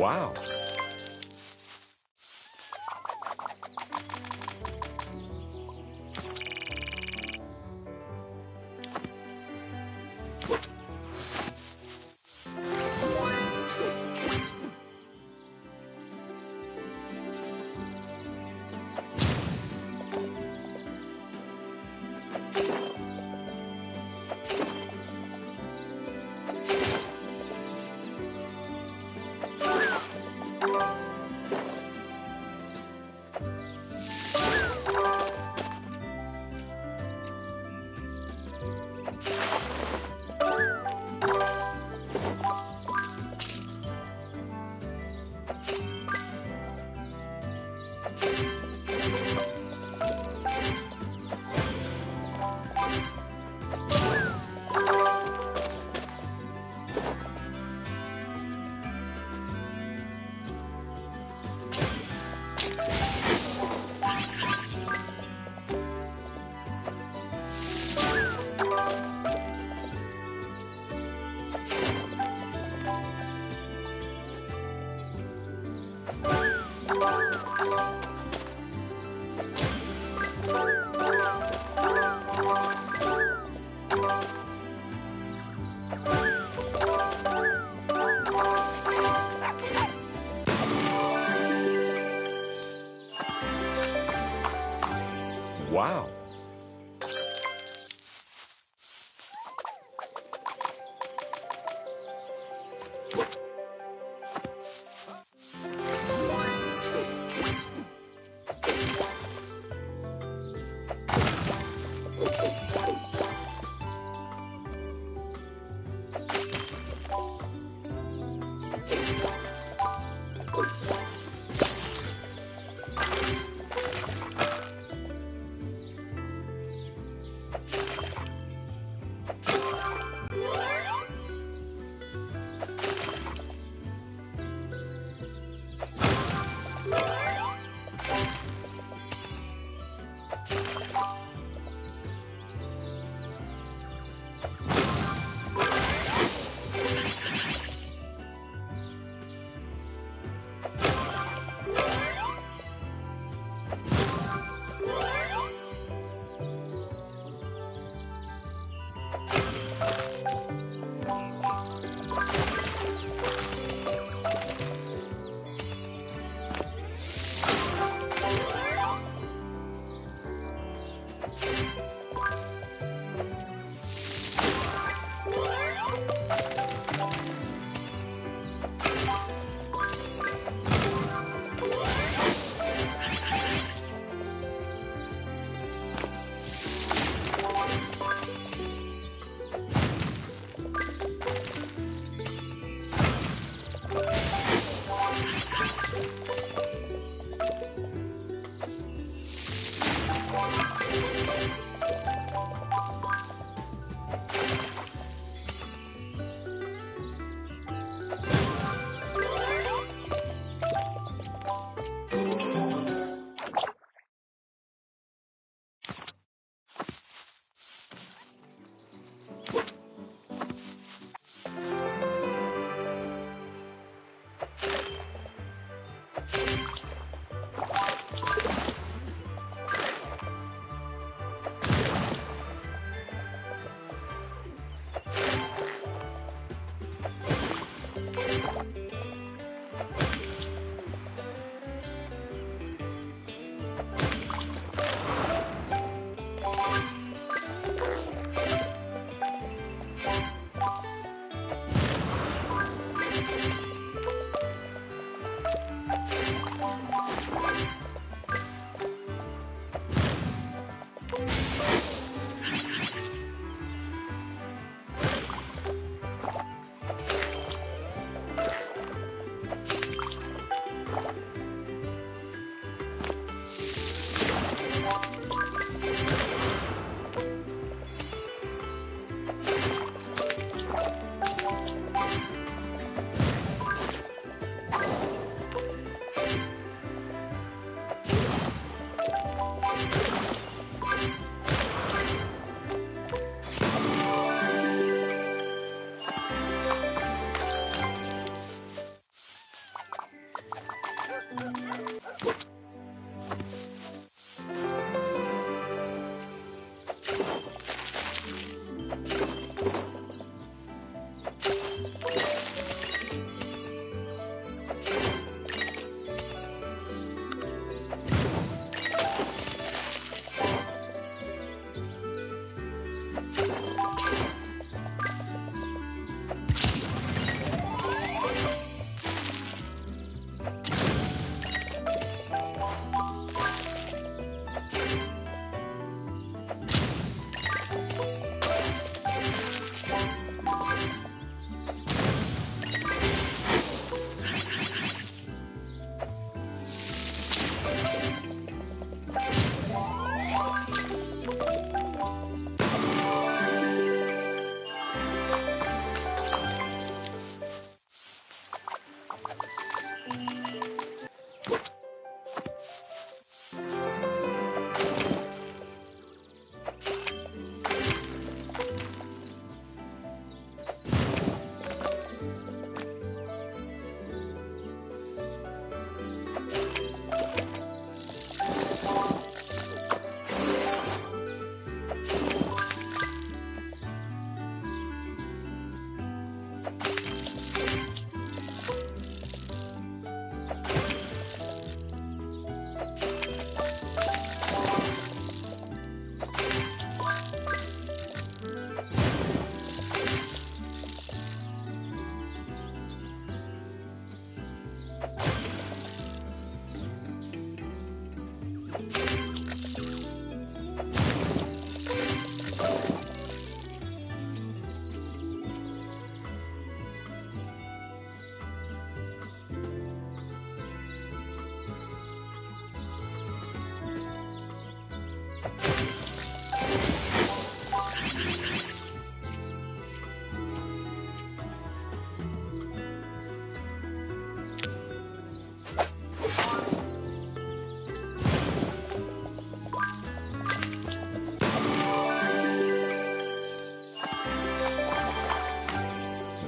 Wow.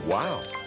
Wow.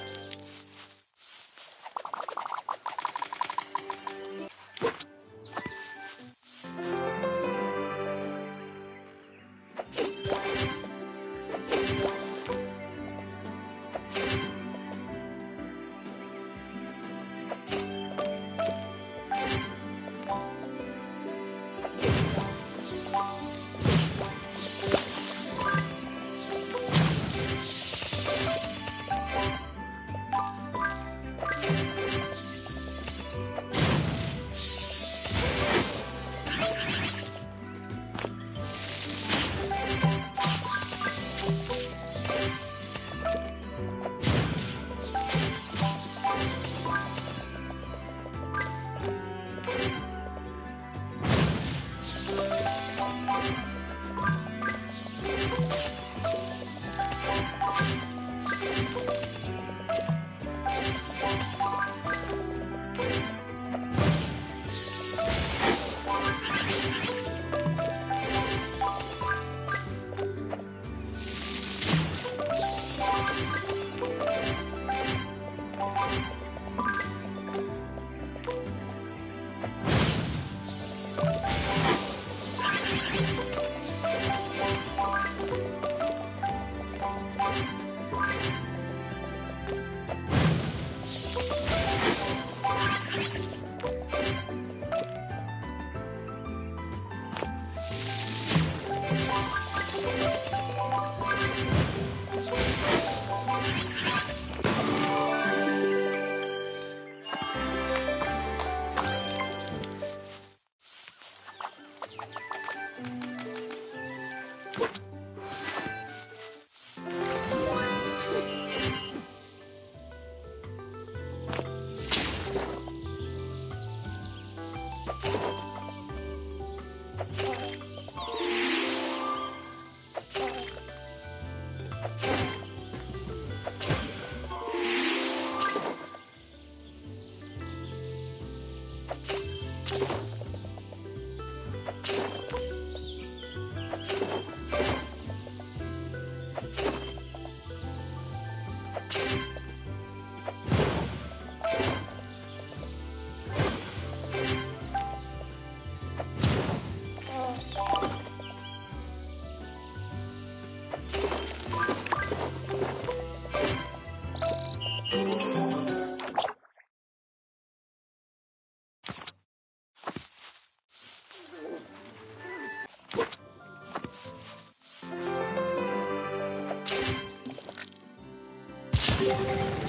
Wow.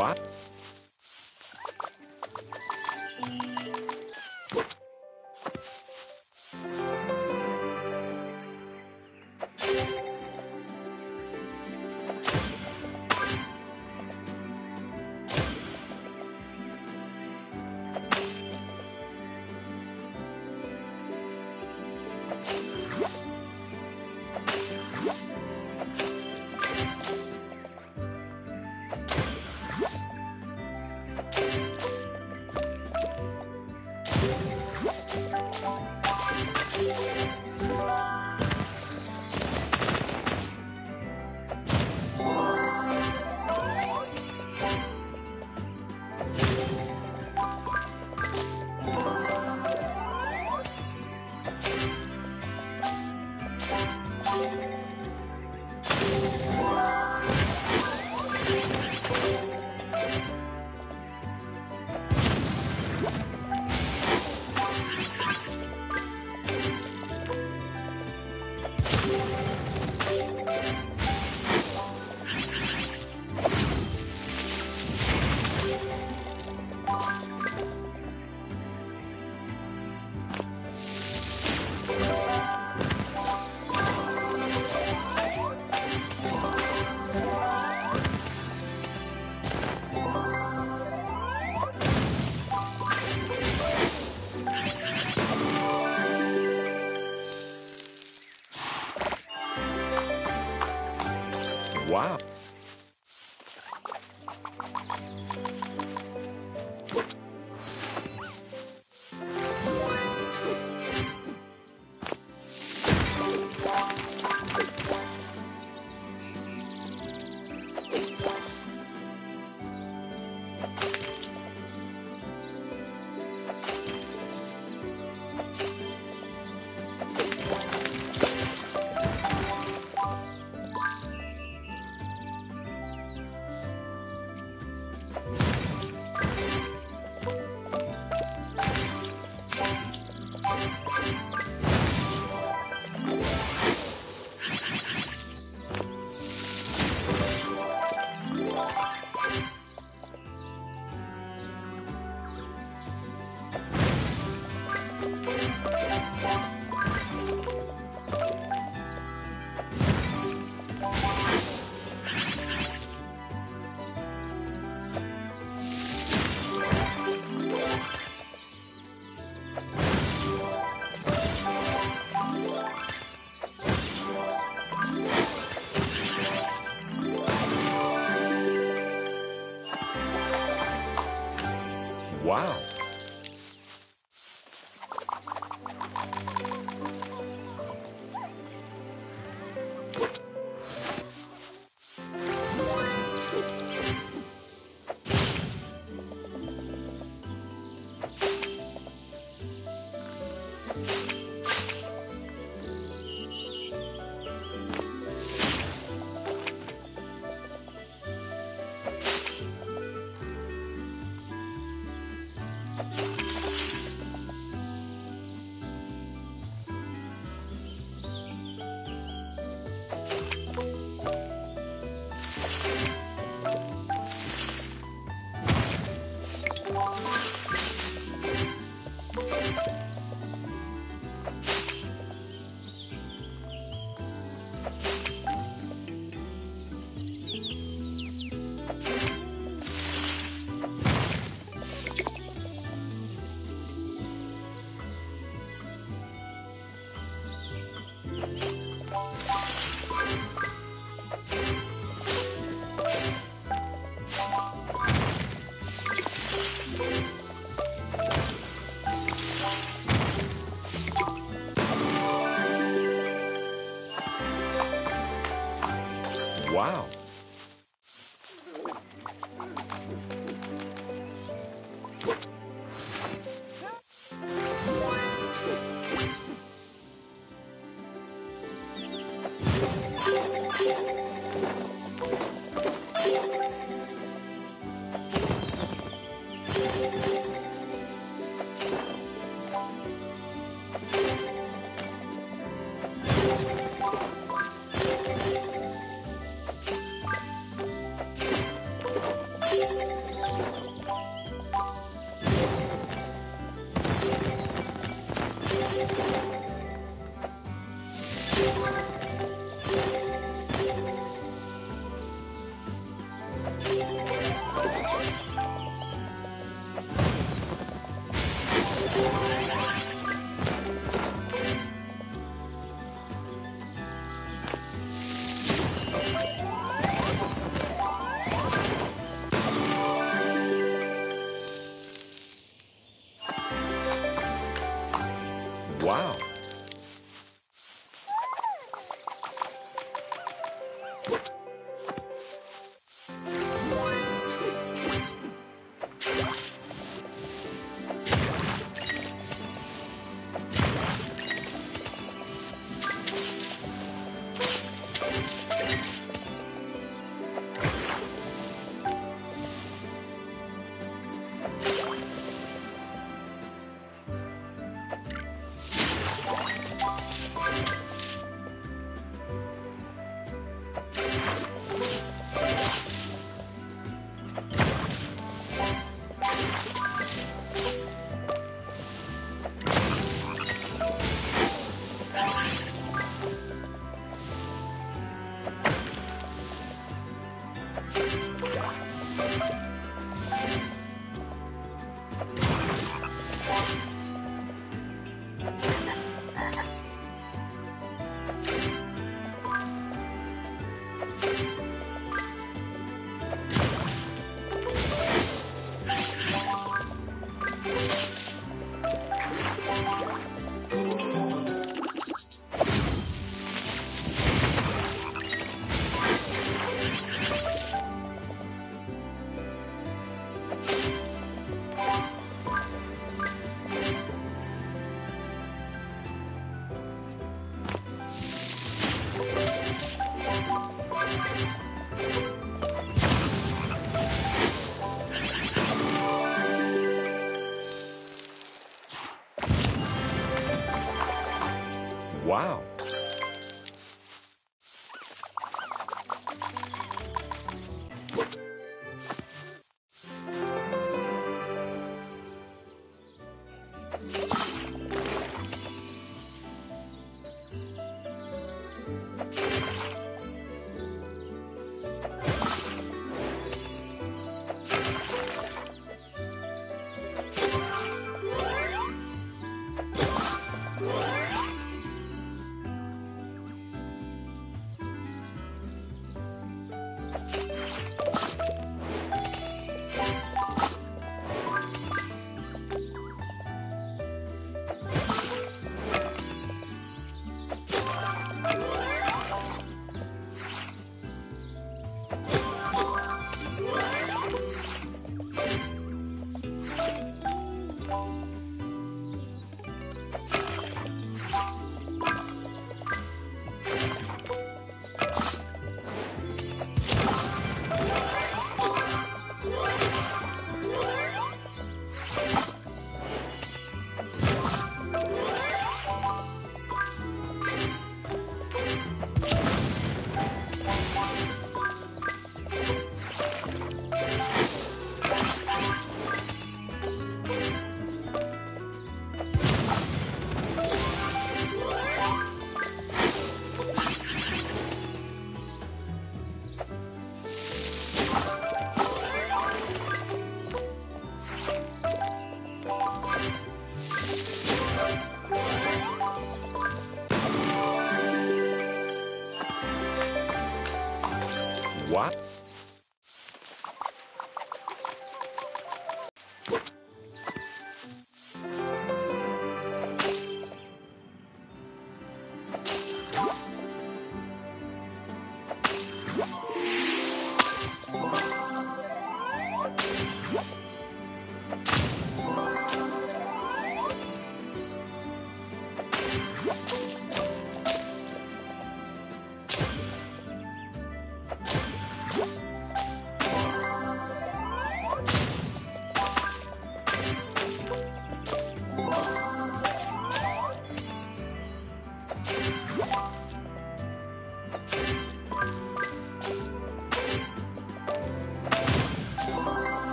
What?